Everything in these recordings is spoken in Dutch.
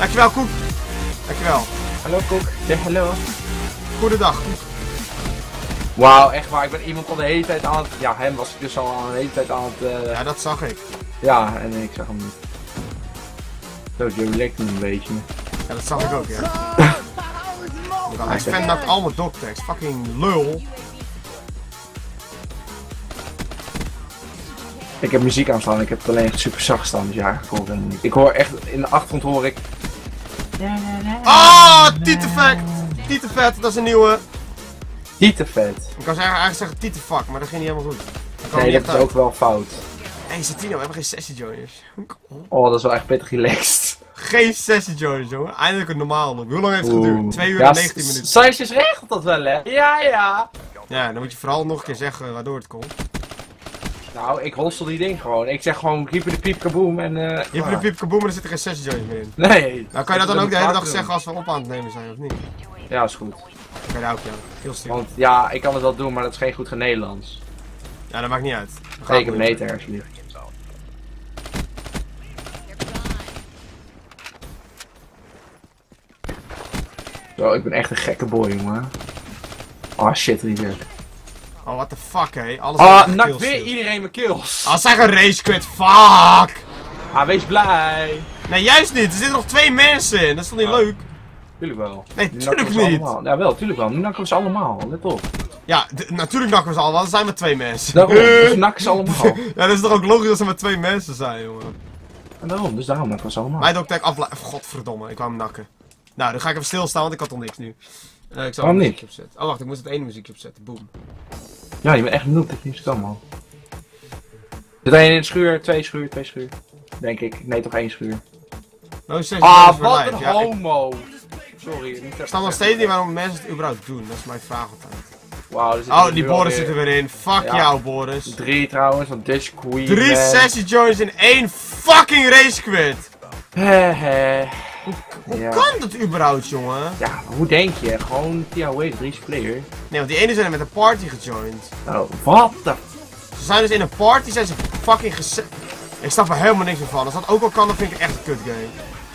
Dankjewel, Koek. Dankjewel. Hallo Koek. Zeg hallo. Goedendag, Koek. Wauw, echt waar. Ik ben iemand al de hele tijd aan het... Ja, hem was ik dus al aan de hele tijd aan het... eh, Ja, dat zag ik. Ja, en ik zag hem niet. Zo, Joe lekt hem een beetje. Ja, dat zag ik ook, ja. Ik fan dat al mijn dogtags. Fucking lul. Ik heb muziek aanstaan, ik heb het alleen echt super zacht staan, dus ja. Ik hoor echt, in de achtergrond hoor ik... Ah, Tietefect. Tietefet, dat is een nieuwe. Niet te vet. Ik kan zeggen, eigenlijk zeggen Tietefak, maar dat ging niet helemaal goed. Dat Nee, dat is uit. ook wel fout. Hé, hey, Satino, we hebben geen sessie joiners. Oh, dat is wel echt pittig relaxed. Geen sessie joiners, jongen. Eindelijk een normaal nog. Hoe lang heeft het geduurd? 2 uur Ja, en 19 minuten. Science is regelt dat wel, hè? Ja, ja. Ja, dan moet je vooral nog een keer zeggen waardoor het komt. Nou, ik hostel die ding gewoon. Ik zeg gewoon, keep de piep kaboom en eh... Je hebt een piep kaboom en er zitten geen sessie joiners meer in. Nee. Nou, kan je dat dan ook de hele dag zeggen als we op aan het nemen zijn, of niet? Ja, is goed. Kan je dat ook, ja. Heel stil. Want ja, ik kan het wel doen, maar dat is geen goed Nederlands. Ja, dat maakt niet uit. Nee, ik heb eten alsjeblieft. Zo, ik ben echt een gekke boy, jongen. Oh shit, Riezer. Oh, what the fuck, hé. Alles Ah, met nak kills weer iedereen mijn kills. Ah, zeg een race quit, fuck! Ah, wees blij. Nee, juist niet. Er zitten nog twee mensen in. Dat is toch niet Oh. leuk? Tuurlijk wel. Nee, Nu tuurlijk ze niet. allemaal. Ja, wel, tuurlijk wel. Nu nakken we ze allemaal. Let op. Ja, natuurlijk nakken we ze al, want er zijn maar twee mensen. Daarom, dus nakken ze allemaal. ja, dat is toch ook logisch dat er maar twee mensen zijn, jongen. En daarom, dus daarom nakken we ze allemaal. Mijn doctech afblijven. Godverdomme, ik wou hem nakken. Nou, dan ga ik even stilstaan, want ik had al niks nu. Eh, ik zal Waarom niet? muziekje opzetten. Oh, wacht, ik moest het ene muziekje opzetten. Boom. Ja, je bent echt noob technisch kan, man. Zit één in de schuur, twee schuur, twee schuur. Denk ik. Nee, toch één schuur. No session Ah, wat een Ja, ik homo. Sorry. Niet ik snap nog steeds niet waarom mensen het überhaupt doen. Dat is mijn vraag altijd. Zit Oh, die Boris alweer zit er weer in. Fuck Ja. jou, Boris. Drie trouwens, want Dutch Queen. Drie sessie joiners in één fucking race quit. Hehe. Hoe Ja. kan dat überhaupt, jongen? Ja, hoe denk je? Gewoon THW, drie player. Nee, want die ene zijn er met een party gejoind. Nou, wat de... Ze zijn dus in een party, zijn ze fucking gese... Ik snap er helemaal niks meer van. Als dat ook al kan, dan vind ik het echt een kut game.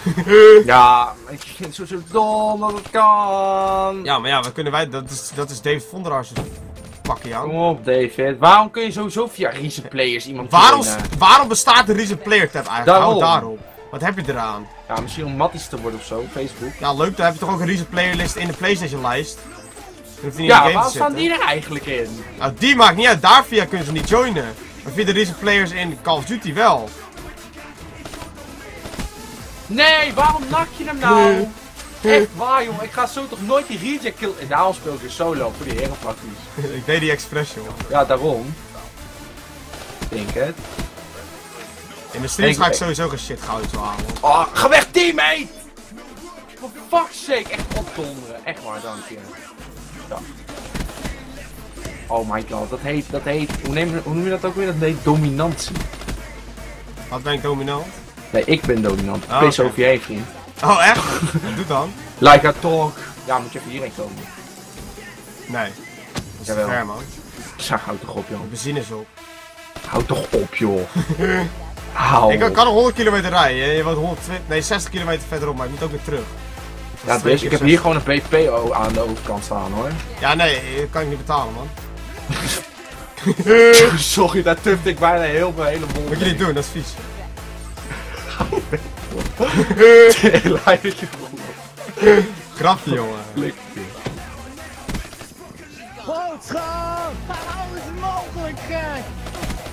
Ja, ik vind het zo, zo dom dat het kan. Ja, maar ja, wat kunnen wij... Dat is, dat is David Vonderhaars pakje aan. Kom op, David. Waarom kun je sowieso via recent players iemand Waarom, waarom bestaat de Recent Player tab eigenlijk? Daarom. daarop. Wat heb je eraan? Ja, misschien om matties te worden of zo, Facebook. Ja, leuk, dan heb je toch ook een Recent Player list in de Playstation lijst. Dan hoeft die niet in Ja, te staan die er eigenlijk in? Nou, die maakt niet uit. Daar via kunnen ze niet joinen. Maar via de Recent Players in Call of Duty wel. Nee, waarom nak je hem nou? Echt waar, jongen. Ik ga zo toch nooit die reject kill... En daarom speel ik weer solo voor die herenfracties. ik deed die expres, jongen. Ja, daarom. Ik denk het. In mijn streams Ik- ga ik sowieso geen shit goud halen. Oh, ga weg, teammate! For fuck's sake, echt opdonderen. Echt waar, dank je. Ja. Oh my god, dat heet, dat heet, hoe, neem, je- hoe noem je dat ook weer? Dat heet dominantie. Wat ben ik dominant? Nee, ik ben dominant. Oh, oké. over je heen, vriend. Oh, echt? Doe dan? Like a talk. Ja, moet je even hierheen komen. Nee. Dat is te Jawel. ver, man. Zeg, houd toch op, joh. De benzine is op. Houd toch op, joh. Hou Ik kan, nog 100 kilometer rijden. Je woont 120, nee, 60 kilometer verderop, maar ik moet ook weer terug. Ja, dus ik heb 60. hier gewoon een BPO aan de overkant staan, hoor. Ja, nee, dat kan ik niet betalen, man. Sorry, daar tufte ik bijna heel veel hele bol. Moet je niet doen, dat is vies. Grapje, jongen. Boodschap!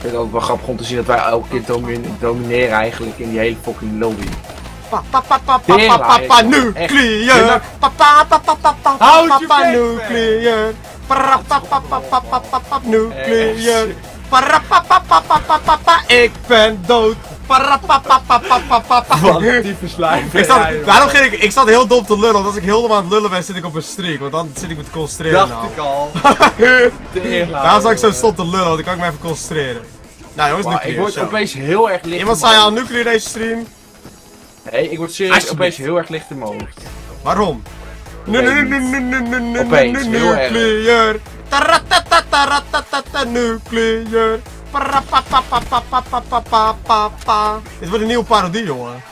Ik vind het ook wel grappig om te zien dat wij elke keer domin domineren eigenlijk in die hele fucking lobby. Papa pa Papa papa pa pa Ik ben dood! Wat die verslijf. Ik zat, daarom ging ik, ik zat heel dom te lullen, want als ik heel dom aan het lullen ben, zit ik op een streak, want dan zit ik me te concentreren. Dacht ik al. Daarom zat ik zo stom te lullen, want ik kan ik me even concentreren. Nou jongens, ik nuclear, word zo. opeens heel erg licht Iemand zei al nuclear deze stream. Nee, ik word serieus opeens heel erg licht in mijn hoofd. Waarom? Opeens, heel erg. Nuclear. Nuclear. Dit wordt een nieuwe parodie, jongen.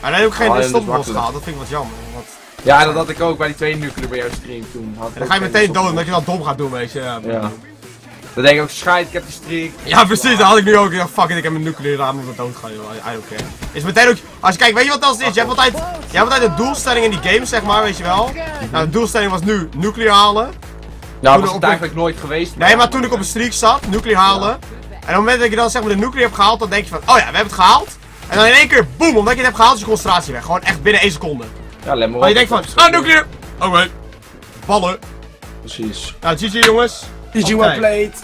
Maar hij heeft ook geen oh, stopbos gehaald, dat vind ik wat jammer. Wat... Ja, dat had ik ook bij die twee nuclear bij jouw stream toen. Dan ga je meteen dood omdat je dat dom gaat doen, weet je. Ja. Dan denk ik ook, scheid, ik heb de streak. Ja, precies, dat had ik nu ook. Ja, fuck it, ik heb mijn nucleaire aan, moet doodgaan, joh. I don't care. Is meteen ook, als je kijkt, weet je wat dat is? Je hebt altijd, je hebt altijd een doelstelling in die game, zeg maar, weet je wel. Nou, de doelstelling was nu nuclear halen. Nou, dat is eigenlijk nooit geweest. Nee, maar toen ik op een streak zat, nuclear halen, en op het moment dat je dan zeg maar de nuclear hebt gehaald, dan denk je van, oh ja, we hebben het gehaald. En dan in één keer, boom, omdat je het hebt gehaald, is je concentratie weg. Gewoon echt binnen één seconde. Ja, let maar Maar je op. denkt van, ah, nuclear! Oké. Ballen. Precies. Nou, GG jongens. GG well played.